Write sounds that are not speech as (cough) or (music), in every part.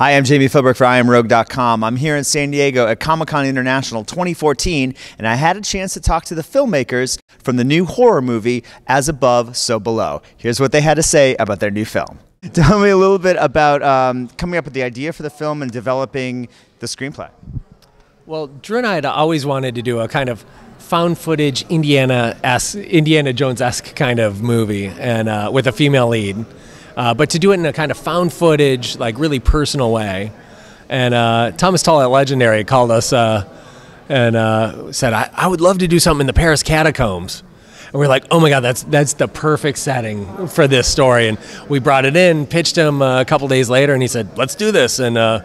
Hi, I'm Jami Philbrick for IamRogue.com. I'm here in San Diego at Comic Con International 2014, and I had a chance to talk to the filmmakers from the new horror movie As Above, So Below. Here's what they had to say about their new film. (laughs) Tell me a little bit about um, coming up with the idea for the film and developing the screenplay. Well, Drew and I had always wanted to do a kind of found footage Indiana Indiana Jones esque kind of movie, and uh, with a female lead. Uh, but to do it in a kind of found footage, like really personal way. And uh, Thomas Tull at Legendary called us uh, and uh, said, I, I would love to do something in the Paris catacombs. And we are like, oh my God, that's that's the perfect setting for this story. And we brought it in, pitched him uh, a couple days later, and he said, let's do this. And uh,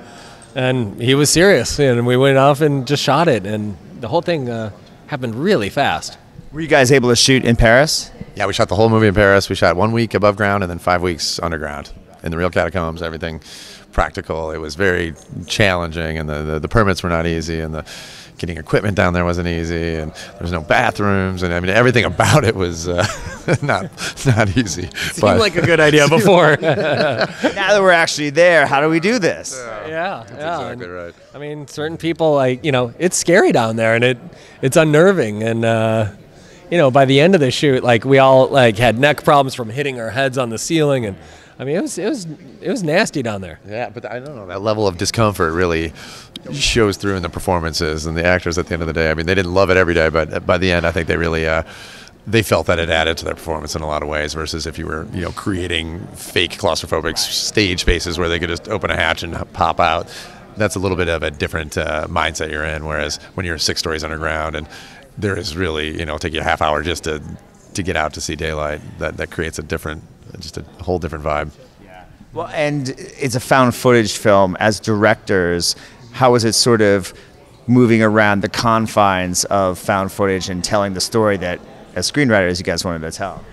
and he was serious. And we went off and just shot it. And the whole thing happened really fast. Were you guys able to shoot in Paris? Yeah, we shot the whole movie in Paris. We shot one week above ground and then five weeks underground in the real catacombs. Everything practical. It was very challenging, and the, the, the permits were not easy, and the getting equipment down there wasn't easy, and there was no bathrooms, and I mean everything about it was uh, (laughs) not not easy. Seemed but like a good idea (laughs) before. (laughs) now that we're actually there, how do we do this? Yeah, yeah, That's yeah. exactly right. I mean, certain people like you know it's scary down there, and it it's unnerving, and. Uh, you know, by the end of the shoot, like we all like had neck problems from hitting our heads on the ceiling, and I mean, it was it was it was nasty down there. Yeah, but I don't know that level of discomfort really shows through in the performances and the actors at the end of the day. I mean, they didn't love it every day, but by the end, I think they really. Uh, they felt that it added to their performance in a lot of ways versus if you were you know creating fake claustrophobic stage spaces where they could just open a hatch and pop out that's a little bit of a different uh, mindset you're in whereas when you're six stories underground and there is really you know take you a half hour just to to get out to see daylight. That that creates a different, just a whole different vibe. Yeah. Well, and it's a found footage film. As directors, how is it sort of moving around the confines of found footage and telling the story that, as screenwriters, you guys wanted to tell?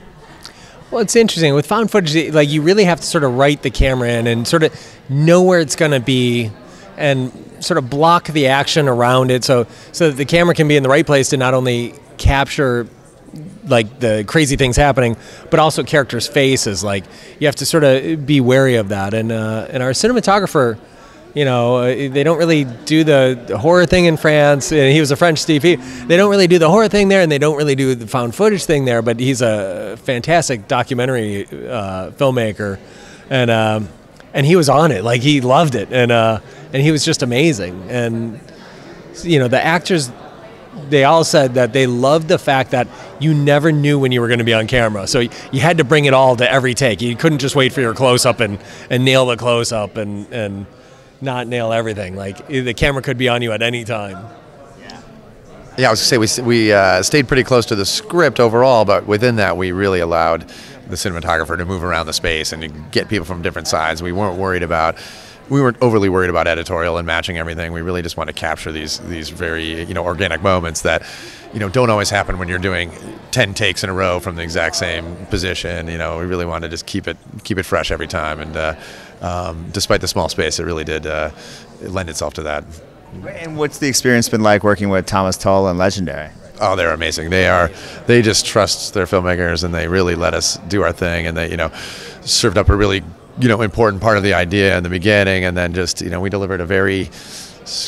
Well, it's interesting with found footage. Like you really have to sort of write the camera in and sort of know where it's going to be, and sort of block the action around it so so that the camera can be in the right place to not only capture like the crazy things happening, but also characters' faces. Like you have to sort of be wary of that. And uh, and our cinematographer, you know, uh, they don't really do the horror thing in France. And he was a French Steve. They don't really do the horror thing there, and they don't really do the found footage thing there. But he's a fantastic documentary uh, filmmaker, and um, and he was on it. Like he loved it, and uh, and he was just amazing. And you know, the actors, they all said that they loved the fact that you never knew when you were going to be on camera. So you had to bring it all to every take. You couldn't just wait for your close up and, and nail the close up and, and not nail everything. Like the camera could be on you at any time. Yeah, Yeah, I was to say we, we uh, stayed pretty close to the script overall, but within that, we really allowed the cinematographer to move around the space and get people from different sides. We weren't worried about we weren't overly worried about editorial and matching everything. We really just want to capture these these very you know organic moments that you know don't always happen when you're doing 10 takes in a row from the exact same position you know. We really want to just keep it keep it fresh every time. And uh, um, despite the small space it really did uh, lend itself to that. And what's the experience been like working with Thomas Tull and Legendary? Oh they're amazing. They are they just trust their filmmakers and they really let us do our thing. And they you know served up a really you know important part of the idea in the beginning, and then just you know we delivered a very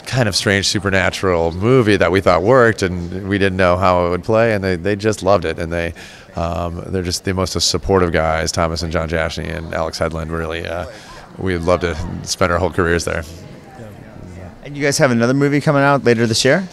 kind of strange supernatural movie that we thought worked, and we didn't know how it would play, and they, they just loved it, and they um, they're just the most supportive guys, Thomas and Jon Jashni and Alex Hedlund. Really, uh, we'd love to spend our whole careers there. And you guys have another movie coming out later this year.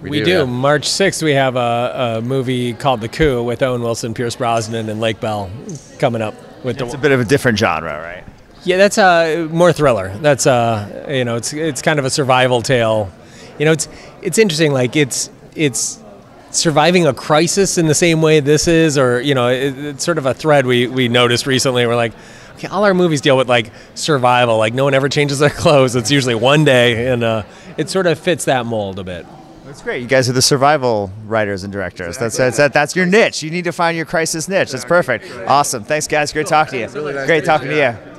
We, we do. do. Yeah. March 6th, we have a, a, movie called The Coup with Owen Wilson, Pierce Brosnan, and Lake Bell coming up. With it's the, a bit of a different genre, right? Yeah, that's uh, more thriller. That's uh, you know, it's it's kind of a survival tale. You know, it's it's interesting. Like it's it's surviving a crisis in the same way this is, or you know, it, it's sort of a thread we we noticed recently. We're like, okay, all our movies deal with like survival. Like no one ever changes their (laughs) clothes. It's usually one day, and uh, it sort of fits that mold a bit. That's great. You guys are the survival writers and directors. That's that's that, that's your niche. You need to find your crisis niche. That's perfect. Awesome. Thanks, guys. Great talking to you. Great talking to you.